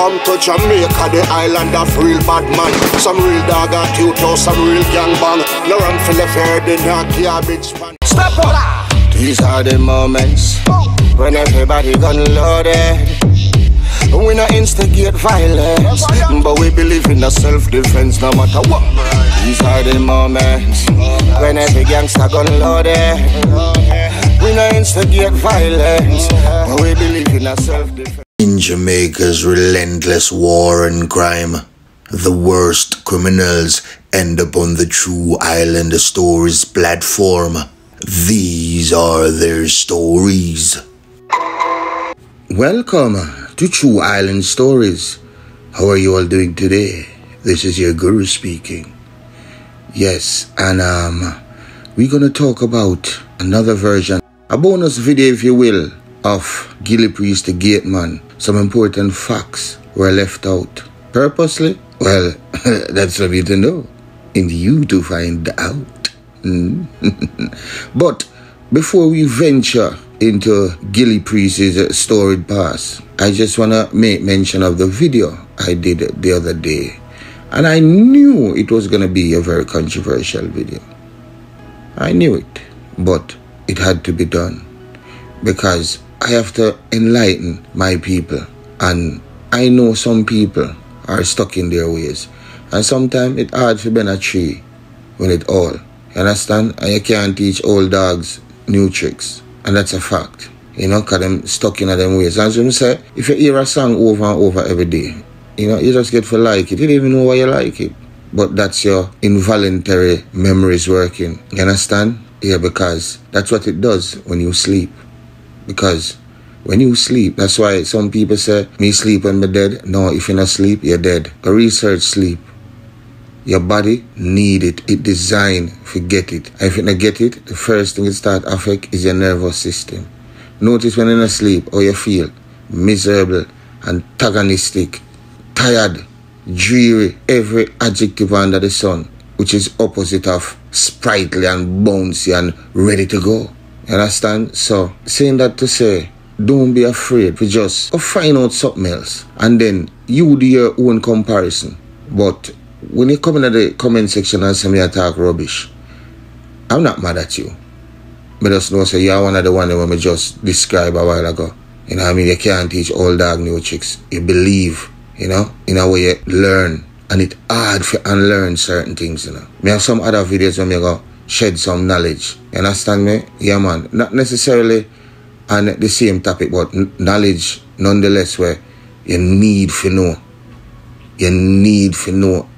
come to Jamaica, the island of real bad man. Some real dog at you, oh, some real gang bang. No run for the fair, the not garbage man. Step up! These are the moments when everybody gun loaded. We not instigate violence, but we believe in the self-defense no matter what. These are the moments when every gangster gun loaded. We not instigate violence, but we believe in a self-defense. In Jamaica's relentless war and crime, the worst criminals end up on the True Island Stories platform. These are their stories. Welcome to True Island Stories. How are you all doing today? This is your guru speaking. Yes, and um, we're gonna talk about another version, a bonus video, if you will, of Gilly Priest the Gate Man. Some important facts were left out purposely. Well, that's for me to know, and you to find out. Mm. but before we venture into Gilly Priest's storied past, I just want to make mention of the video I did the other day. And I knew it was going to be a very controversial video. I knew it, but it had to be done because I have to enlighten my people. And I know some people are stuck in their ways. And sometimes it's hard to bend a tree when it all. You understand? And you can't teach old dogs new tricks. And that's a fact. You know, because them stuck in them ways. As you say, if you hear a song over and over every day, you know, you just get to like it. You don't even know why you like it. But that's your involuntary memories working. You understand? Yeah, because that's what it does when you sleep. Because when you sleep, that's why some people say, me sleep when I'm dead. No, if you're not sleep, you're dead. Go research sleep. Your body need it. It designed to get it. And if you not get it, the first thing it start affect is your nervous system. Notice when you're asleep how you feel. Miserable, antagonistic, tired, dreary, every adjective under the sun, which is opposite of sprightly and bouncy and ready to go. Understand? So, saying that to say, don't be afraid to just find out something else and then you do your own comparison. But when you come into the comment section and say me attack rubbish, I'm not mad at you. But just know say you're one of the one that me just described a while ago. You know I mean? You can't teach all dog new tricks. You believe, you know, in a way you learn. And it's hard to unlearn certain things, you know. Me have some other videos where me go shed some knowledge. You understand me? Yeah man. Not necessarily on the same topic, but knowledge nonetheless where you need to know. You need to know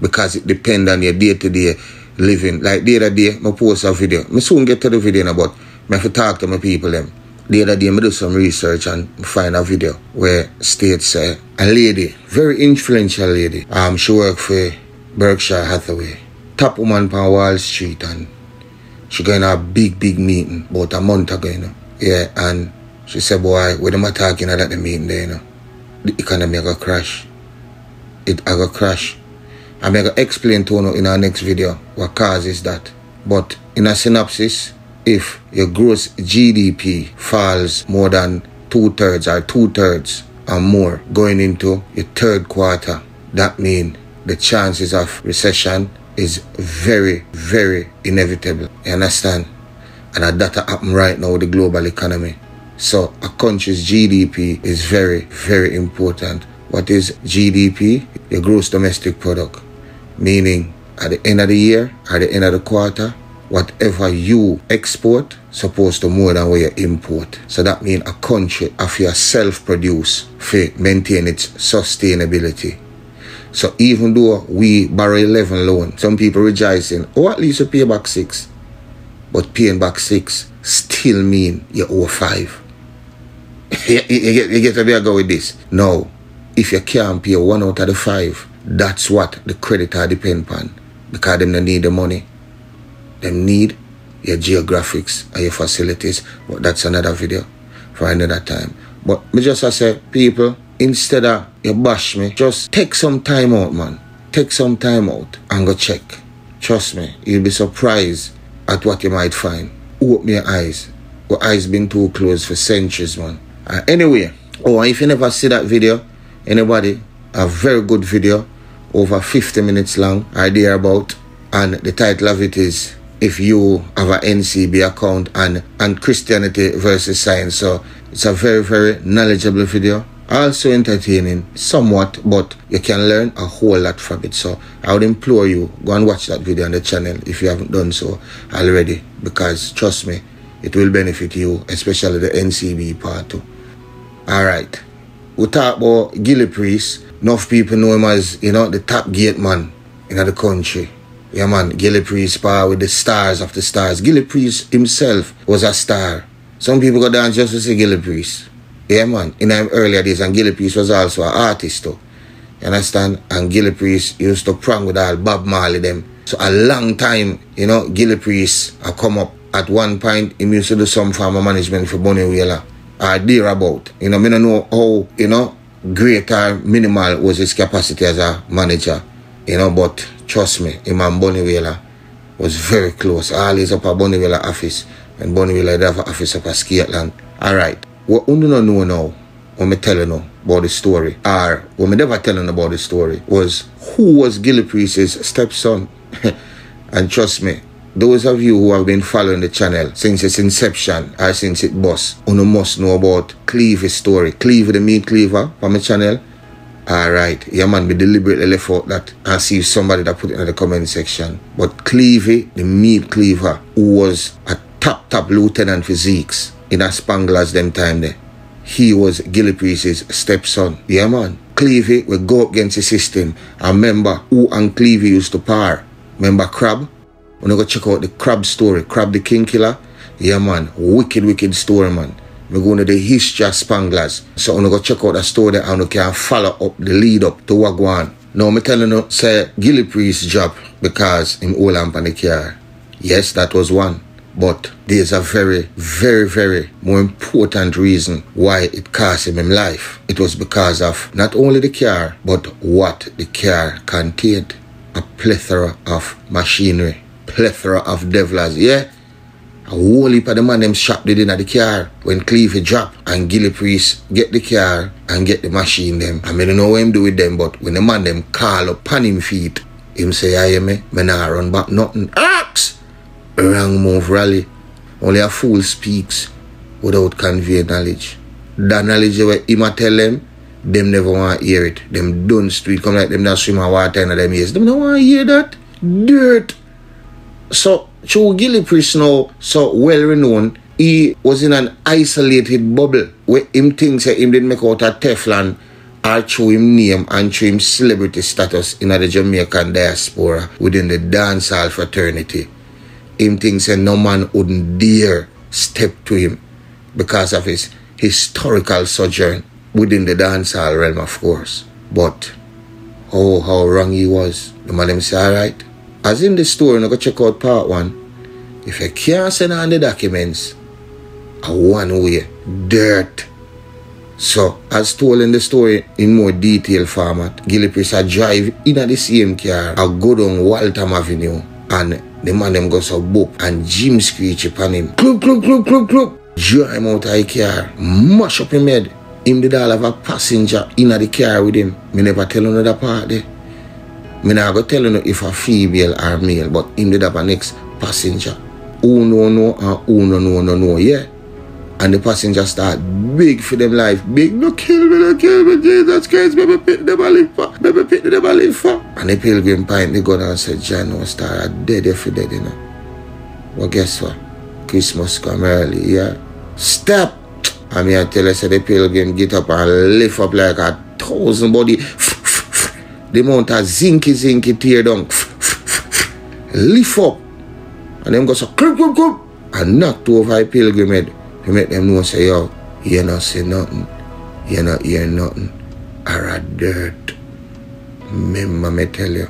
because it depends on your day-to-day living. Like the other day, I post a video. I soon get to the video but I have to talk to my people them. The other day, I do some research and find a video where states uh, a lady, very influential lady, um, she work for Berkshire Hathaway, top woman on Wall Street, and she going to a big, big meeting about a month ago, you know. Yeah, and she said, boy, when am I talking at the meeting there, you know, the economy going to crash. It I go crash. I'm going to explain to you in our next video what causes that. But in a synopsis, if your gross GDP falls more than two thirds or two thirds or more going into your third quarter, that means the chances of recession is very, very inevitable. You understand? And that happen right now with the global economy. So a country's GDP is very, very important. What is GDP? The gross domestic product meaning at the end of the year, at the end of the quarter, whatever you export supposed to more than what you import. So that means a country of your self-produce for maintain its sustainability. So even though we borrow 11 loan, some people rejoicing, oh at least you pay back 6. But paying back 6 still mean you owe 5. you, you, you, get be a go with this. No, if you can't pay one out of the 5, that's what the creditor depend upon. Because them don't need the money. Them need your geographics and your facilities. But that's another video for another time. But me just I say, people, instead of you bash me, just take some time out, man. Take some time out and go check. Trust me, you'll be surprised at what you might find. Open your eyes. Your eyes been too closed for centuries, man. Uh, anyway, oh, if you never see that video, Anybody? A very good video, over 50 minutes long, idea about, and the title of it is if you have an NCB account and and Christianity versus science. So it's a very very knowledgeable video. Also entertaining somewhat, but you can learn a whole lot from it. So I would implore you go and watch that video on the channel if you haven't done so already, because trust me, it will benefit you, especially the NCB part too. All right, we talk about Gilly Priest. Enough people know him as you know the top gate man in the country. Yeah, man, Gilly Priest par with the stars of the stars. Gilly Priest himself was a star. Some people go down just to see Gilly Priest. Yeah, man, in them earlier days, and Gilly Priest was also an artist, too. You understand? And Gilly Priest used to prang with all Bob Marley, them. So a long time, you know, Gilly Priest I come up at one point, he used to do some farmer management for Bunny Wailer. Or dear about. You know, I don't know how, you know, great or minimal was his capacity as a manager. You know, but trust me, him and Bunny Wailer was very close. All Always up at Bunny Wailer office. And Bunny Wailer have office up at Skateland. Alright. What you don't know now, when me telling you about the story, or what me never telling about the story, was who was Gilly Priest's stepson. and trust me, those of you who have been following the channel since its inception or since it bust, you must know about Cleave's story. Cleave the meat cleaver from my channel Alright, yeah man, we deliberately left out that and see somebody that put it in the comment section. But Clevey, the meat cleaver, who was a top top lieutenant for in a Spanglers them time there. He was Gilly Priest's stepson. Yeah man. Clevey will go up against the system. I remember who and Clevey used to par. Remember Crab? When I go check out the Crab story, Crab the King Killer. Yeah man, wicked wicked story man we go into the history of Spanglers. So I'm go check out the story and we can follow up the lead up to Wagwan. Now I'm telling you, say Gilly Priest's job because him all lamp on the car. Yes, that was one. But there's a very, very, very more important reason why it cost him his life. It was because of not only the car, but what the car contained. A plethora of machinery, plethora of devlers. Yeah, a whole heap of the man them shot did in the car when Clevey drop and Gilly Priest get the car and get the machine them. I mean, I know what him do with them, but when the man them call up on him feet, him say, I hear me, me nah run back nothing. Axe! Wrong move rally. Only a fool speaks without conveying knowledge. That knowledge where him tell them, them never want to hear it. Them don't street come like them not swim a water in them ears. Them don't want to hear that. Dirt. So Joe Gilly Priest now so well renowned, he was in an isolated bubble where him thinks that him didn't make out a Teflon or show him name and show him celebrity status in the Jamaican diaspora within the dancehall fraternity. Him thinks that no man wouldn't dare step to him because of his historical sojourn within the dancehall realm, of course. But oh, how wrong he was. The man him say, alright, as in the story, you go check out part one. If you can't send on the documents, a one way, dirt. So, as told in the story in more detail format, Gilly Priest a drive in at the same car, a go down Waltham Avenue, and the man them go so book and Jim screech upon him. Club, club, club, club, club. Drive him out of the car, mash up him head. Him did all have a passenger in the car with him. Me never tell another part there. Me not go tell you if a female or male, but him did have a next passenger. Who no know and who no know no know, yeah. And the passenger start big for them life. Big, no kill me, no kill me, Jesus Christ, baby pick them a live for, baby pick them a live for. And the pilgrim point the gun and said, John no star are dead if you dead, you know. Well, guess what? Christmas come early, yeah. Stop! I mean, I tell you, say the pilgrim get up and lift up like a thousand body. the mount a zinky zinky tear down. lift up. And them go so, clump, clump, clump. And knocked over a pilgrim head. To make them know say yo you not say nothing. You not hear nothing. Or a dirt. Remember me tell you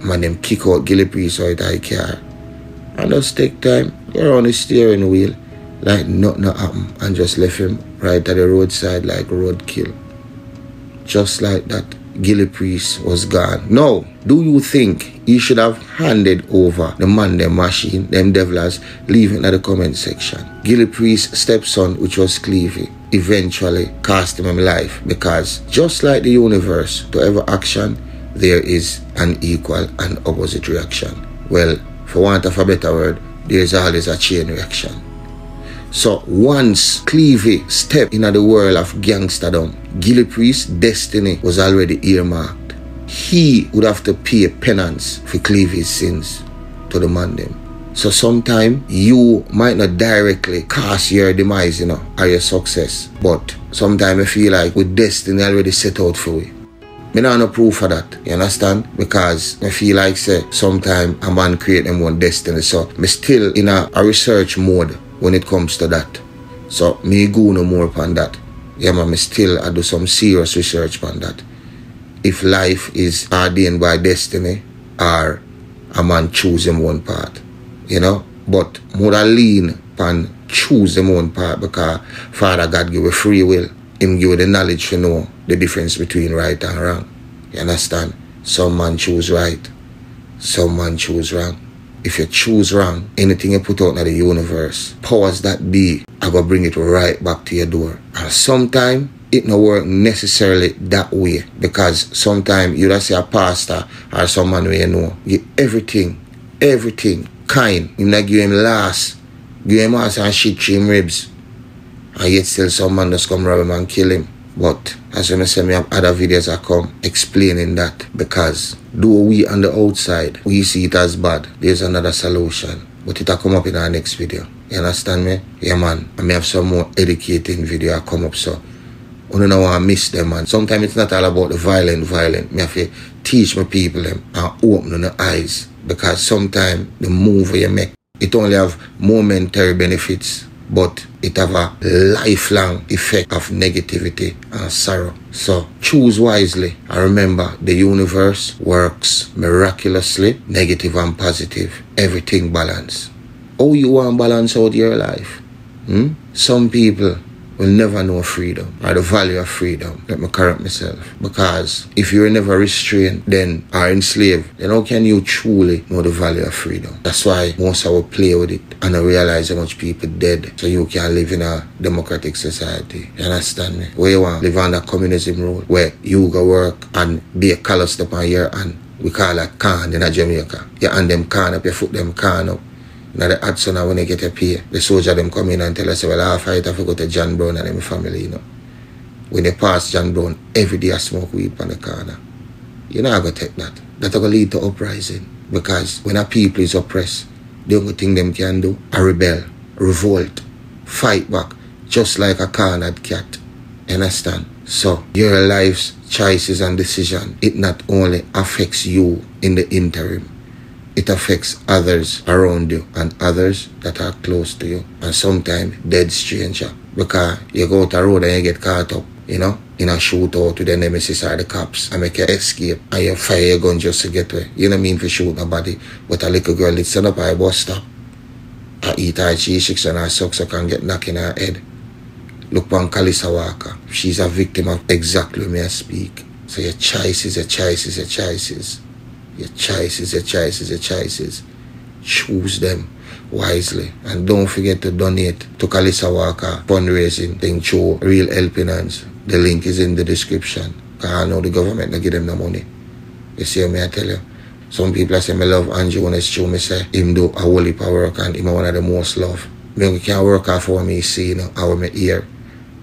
man them kick out Gilly Priest out of the car. And just take time. Go on the steering wheel. Like nothing happened and just left him right at the roadside like roadkill. Just like that Gilly Priest was gone. Now, do you think he should have handed over the man them machine, them devilers, leaving in the comment section. Gilly Priest stepson, which was Clevie, eventually cost him life because just like the universe, to every action, there is an equal and opposite reaction. Well, for want of a better word, there's always a chain reaction. So once Clevie stepped into the world of gangsterdom, Gilly Priest's destiny was already earmarked. He would have to pay a penance for Clevie's sins to the man them. So sometimes you might not directly cast your demise, you know, or your success. But sometimes I feel like with destiny already set out for you. Me not no proof of that, you understand? Because I feel like say sometimes a man create them one destiny. So me still in a, a research mode when it comes to that. So me go no more upon that. Yeah man, me still I do some serious research upon that. If life is ordained by destiny or a man choose him one part. You know? But more lean upon choose them one part because Father God give a free will. Him give the knowledge to know the difference between right and wrong. You understand? Some man choose right, some man choose wrong. If you choose wrong, anything you put out in the universe, powers that be, I go bring it right back to your door. And sometimes it no work necessarily that way because sometimes you just see a pastor or someone where you know, everything, everything kind. You not give him last, give him ass and shit him ribs. And yet still some man just come rob him and kill him. But as you say, me have other videos I come explaining that because though we on the outside, we see it as bad, there's another solution. But it'll come up in our next video. You understand me? Yeah man. I may have some more educating video I come up so I don't know I miss them man. Sometimes it's not all about the violent violent. Me have to teach my people them and open the eyes. Because sometimes the move you make it only have momentary benefits but it have a lifelong effect of negativity and sorrow. So choose wisely and remember the universe works miraculously, negative and positive, everything balance. How you want balance out your life? Hmm? Some people will never know freedom or the value of freedom. Let me correct myself. Because if you're never restrained then are enslaved, then how can you truly know the value of freedom? That's why most of will play with it and I realize how much people dead so you can live in a democratic society. You understand me? Where you want live under communism rule where you go work and be a color step on your hand. We call it can in a Jamaica. You hand them can up, you foot them can up. Now the Hudson when they get a pay, the soldier them come in and tell us, well, I fight if I go to John Brown and my family, you know. When they pass John Brown, every day I smoke weed on the corner. You know going to take that. Going to lead to uprising. Because when a people is oppressed, the only thing them can do, a rebel, revolt, fight back, just like a cornered cat. Understand? So, your life's choices and decision, it not only affects you in the interim, it affects others around you and others that are close to you. And sometimes dead stranger because you go out the road and you get caught up you know in a shootout with the nemesis or the cops and make you escape and you fire your gun just to get away. You know i mean for shoot nobody but a little girl it stand up at a bus stop. I eat her cheese sticks and her socks so can get knocked in her head. Look on Calissa Walker she's a victim of exactly me I speak. So your choices your choices your choices your choices, your choices, your choices. Choose them wisely. And don't forget to donate to Calissa Walker fundraising thing through Real Helping Hands. The link is in the description. Because I know the government not give them the money. You see me I tell you? Some people say me love Andrew when it's true. Me say him do a whole heap of work and him one of the most love. Me can't work off for me see, you know, me hear.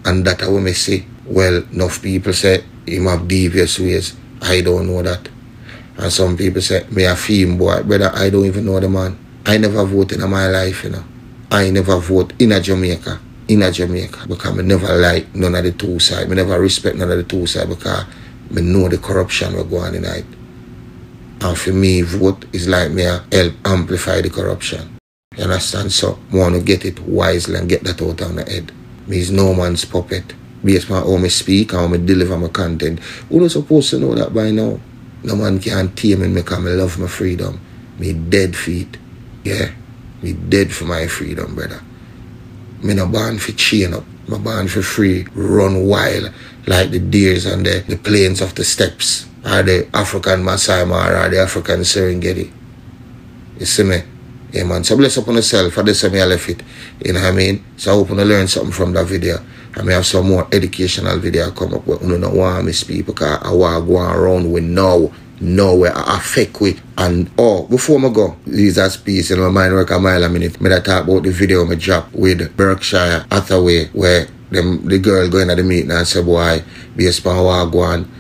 And that how me see. Well, enough people say him have devious ways. I don't know that. And some people say, me a film boy. Brother, I don't even know the man. I never voted in my life, you know. I never vote in a Jamaica. In a Jamaica. Because I never like none of the two sides. I never respect none of the two sides because I know the corruption will go on it. And for me, vote is like me help amplify the corruption. You understand? So, I want to get it wisely and get that out of my head. Me is no man's puppet. Based on how I speak how I deliver my content. Who not supposed to know that by now? No man can tame me because I love my freedom. Me dead feet. Yeah. Me dead for my freedom, brother. Me no born for chain up. Me born for free. Run wild like the deers on the, the plains of the steppes. or the African Masai Mara or the African Serengeti. You see me? Yeah, man. So bless upon yourself. For this, I left it. You know what I mean? So I hope you learn something from that video. I may have some more educational video come up where you don't want miss people because I want to go around with now. Know where I affect with and oh before I go these are piece in my mind work a mile a minute. Me that talk about the video me drop with Berkshire Hathaway where them the girl going at the meeting and say boy based on how I go on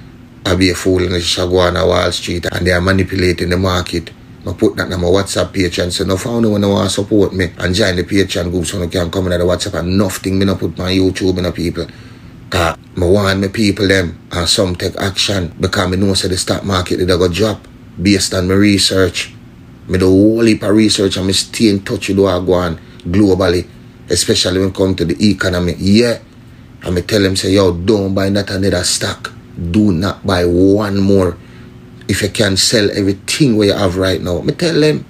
I be a fool in the Shagwan Wall Street and they are manipulating the market I put that on my WhatsApp page and say, no found no one want to support me and join the and group so I can come in at the WhatsApp and nothing me not put my YouTube in the people. Cause I want my people them and some take action because I know say the stock market did go drop based on my research. Me do whole heap of research and me stay in touch with what go on globally, especially when it come to the economy. Yeah. And me tell them say, yo, don't buy that another stock. Do not buy one more. If you can sell everything where you have right now. Me tell them.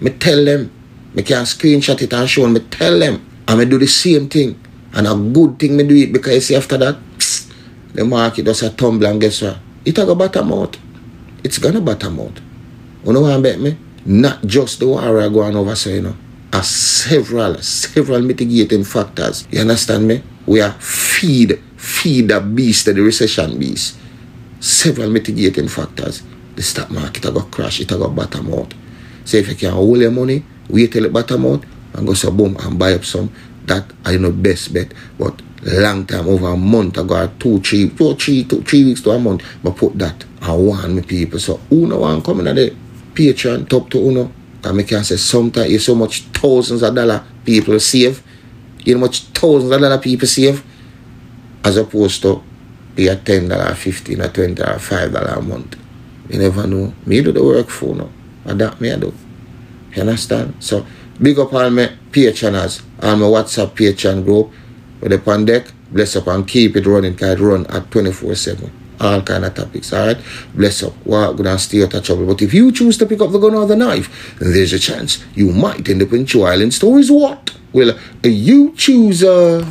Me tell them. Me can screenshot it and show them. Me tell them. And me do the same thing. And a good thing me do it because you see after that, the market does a tumble and guess what? It a go bottom out. It's gonna bottom out. You know what I bet me? Not just the war going over so you know. Are several, several mitigating factors. You understand me? We are feed, feed the beast, the recession beast. Several mitigating factors. The stock market a crash, it a go bottom out. So if you can hold your money, wait till it bottom out, and go so boom and buy up some that I know best bet. But long time, over a month ago, two, three, two, three, two, three weeks to a month, but put that I want me people. So Uno want coming at the Patreon, top to Uno. And I can say sometimes you so much thousands of dollar people save. You know much thousands of dollar people save as opposed to be a ten dollar, fifteen or twenty or five dollar a month. You never know. Me do the work for no. And that me I do. You understand? So big up all my Patreoners and my WhatsApp Patreon group with the pan deck. Bless up and keep it running because run at 24-7. All kind of topics, alright? Bless up. Walk good and stay out of trouble. But if you choose to pick up the gun or the knife, then there's a chance you might end up in True Island Stories what? Well, you choose uh